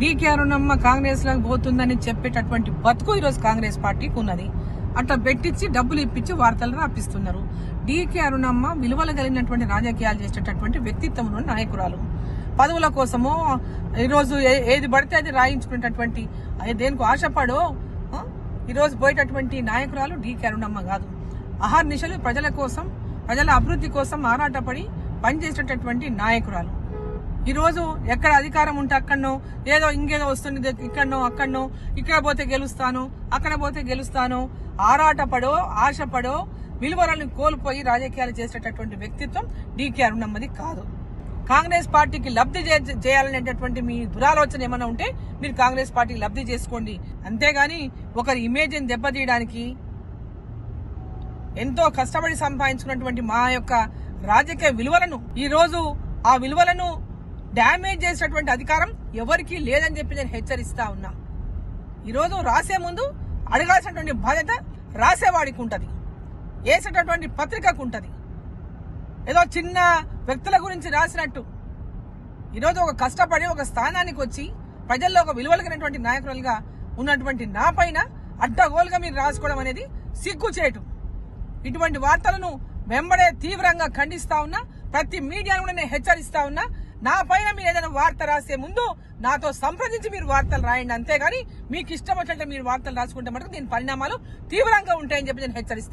DK Arunamma కాంగ్రెస్లో పోతుందని చెప్పేటటువంటి బతుకు ఈరోజు కాంగ్రెస్ పార్టీకి ఉన్నది అట్లా పెట్టించి డబ్బులు ఇప్పించి వార్తలు రాపిస్తున్నారు. డీకే అరుణమ్మ విలువలు కలిగినటువంటి రాజకీయాలు చేసేటటువంటి వ్యక్తిత్వంలో ఉన్న నాయకురాలు. పదవుల కోసమో ఈరోజు ఏది పడితే అది రాయించుకునేటటువంటి అది దేనికి ఆశపడో ఈరోజు పోయేటటువంటి నాయకురాలు డీకే అరుణమ్మ కాదు. అహర్నిశలు ప్రజల కోసం ప్రజల అభివృద్ధి కోసం ఆరాటపడి పనిచేసేటటువంటి నాయకురాలు. ఈరోజు ఎక్కడ అధికారం ఉంటే అక్కడనో ఏదో ఇంకేదో వస్తుంది ఇక్కడనో అక్కడనో ఇక్కడ పోతే గెలుస్తాను అక్కడ పోతే గెలుస్తాను ఆరాటపడో ఆశపడో విలువలను కోల్పోయి రాజకీయాలు చేసేటటువంటి వ్యక్తిత్వం డీకేఆర్ ఉన్నది కాదు. కాంగ్రెస్ పార్టీకి లబ్ధి చేయాలనేటటువంటి మీ దురాలోచన ఏమైనా ఉంటే మీరు కాంగ్రెస్ పార్టీకి లబ్ధి చేసుకోండి. అంతేగాని ఒకరి ఇమేజ్ని దెబ్బతీయడానికి ఎంతో కష్టపడి సంపాదించుకున్నటువంటి మా యొక్క రాజకీయ విలువలను ఈరోజు ఆ విలువలను డ్యామేజ్ చేసినటువంటి అధికారం ఎవరికీ లేదని చెప్పి నేను హెచ్చరిస్తా ఉన్నా. ఈరోజు రాసే ముందు అడగాల్సినటువంటి బాధ్యత రాసేవాడికి ఉంటుంది. వేసేటటువంటి పత్రికకు ఉంటుంది. ఏదో చిన్న వ్యక్తుల గురించి రాసినట్టు. ఈరోజు ఒక కష్టపడి ఒక స్థానానికి వచ్చి ప్రజల్లో ఒక విలువలకినటువంటి నాయకులుగా ఉన్నటువంటి నా పైన అడ్డగోలుగా మీరు రాసుకోవడం అనేది సిగ్గుచేటు. ఇటువంటి వార్తలను వెంబడే తీవ్రంగా ఖండిస్తా ఉన్నా ప్రతి మీడియాను కూడా నేను హెచ్చరిస్తా ఉన్నా. నా పైన మీరు ఏదైనా వార్త రాసే ముందు నాతో సంప్రదించి మీరు వార్తలు రాయండి. అంతేగాని మీకు ఇష్టం వచ్చినట్టు మీరు వార్తలు రాసుకుంటే మటుకు దీని పరిణామాలు తీవ్రంగా ఉంటాయని చెప్పి నేను హెచ్చరిస్తాను